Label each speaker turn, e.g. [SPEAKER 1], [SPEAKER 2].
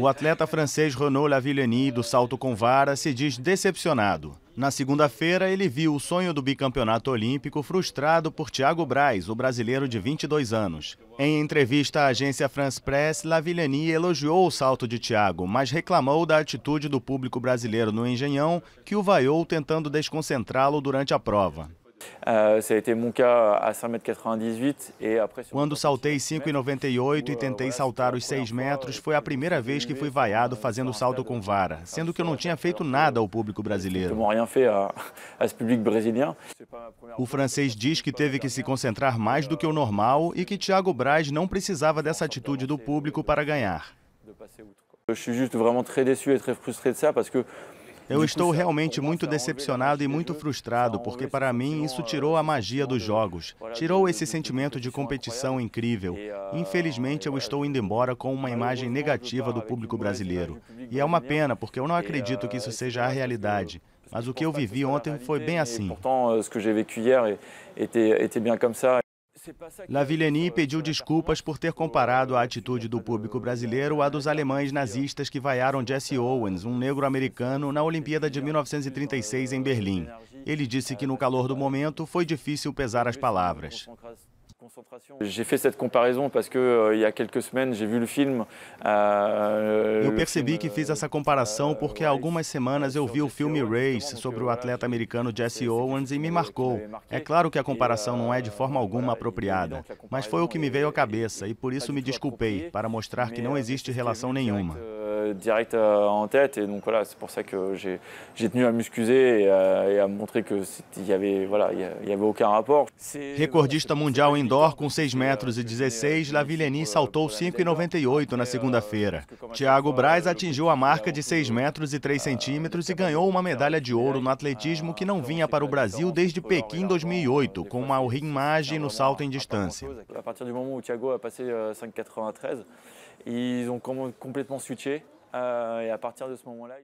[SPEAKER 1] O atleta francês Renaud Lavillenie, do salto com vara, se diz decepcionado. Na segunda-feira, ele viu o sonho do bicampeonato olímpico frustrado por Thiago Braz, o brasileiro de 22 anos. Em entrevista à agência France Press, Lavillenie elogiou o salto de Thiago, mas reclamou da atitude do público brasileiro no Engenhão, que o vaiou tentando desconcentrá-lo durante a prova. Quando saltei 5,98 e tentei saltar os 6 metros, foi a primeira vez que fui vaiado fazendo salto com vara, sendo que eu não tinha feito nada ao público brasileiro. O francês diz que teve que se concentrar mais do que o normal e que Thiago Braz não precisava dessa atitude do público para ganhar.
[SPEAKER 2] Eu estou juste vraiment très déçu et très frustré de ça parce que
[SPEAKER 1] eu estou realmente muito decepcionado e muito frustrado, porque para mim isso tirou a magia dos jogos, tirou esse sentimento de competição incrível. Infelizmente, eu estou indo embora com uma imagem negativa do público brasileiro. E é uma pena, porque eu não acredito que isso seja a realidade. Mas o que eu vivi ontem foi bem assim.
[SPEAKER 2] Pourtant, ce que j'ai vécu hier était, était bien comme ça.
[SPEAKER 1] Lavillenie pediu desculpas por ter comparado a atitude do público brasileiro à dos alemães nazistas que vaiaram Jesse Owens, um negro americano, na Olimpíada de 1936 em Berlim. Ele disse que no calor do momento foi difícil pesar as palavras.
[SPEAKER 2] J'ai fait cette comparaison parce que uh, il y a quelques semaines j'ai vu le film.
[SPEAKER 1] Uh, eu percebi que fiz essa comparação porque há algumas semanas eu vi o filme Race sobre o atleta americano Jesse Owens e me marcou. É claro que a comparação não é de forma alguma apropriada, mas foi o que me veio à cabeça e por isso me desculpei para mostrar que não existe relação nenhuma.
[SPEAKER 2] Direct en tête et donc voilà c'est pour ça que j'ai tenu à m'excuser et, et, à montrer que il y avait voilà il y avait aucun rapport.
[SPEAKER 1] Recordista mundial indoor com 6 metros e 16, Lavillenie saltou 5,98 na segunda-feira. Thiago Braz atingiu a marca de 6 metros e 3 centímetros e ganhou uma medalha de ouro no atletismo que não vinha para o Brasil desde Pequim 2008, com uma imagem no salto em distância.
[SPEAKER 2] A partir do momento que o Thiago a passé 5,93, ils ont complètement switché. Euh, et à partir de ce moment-là...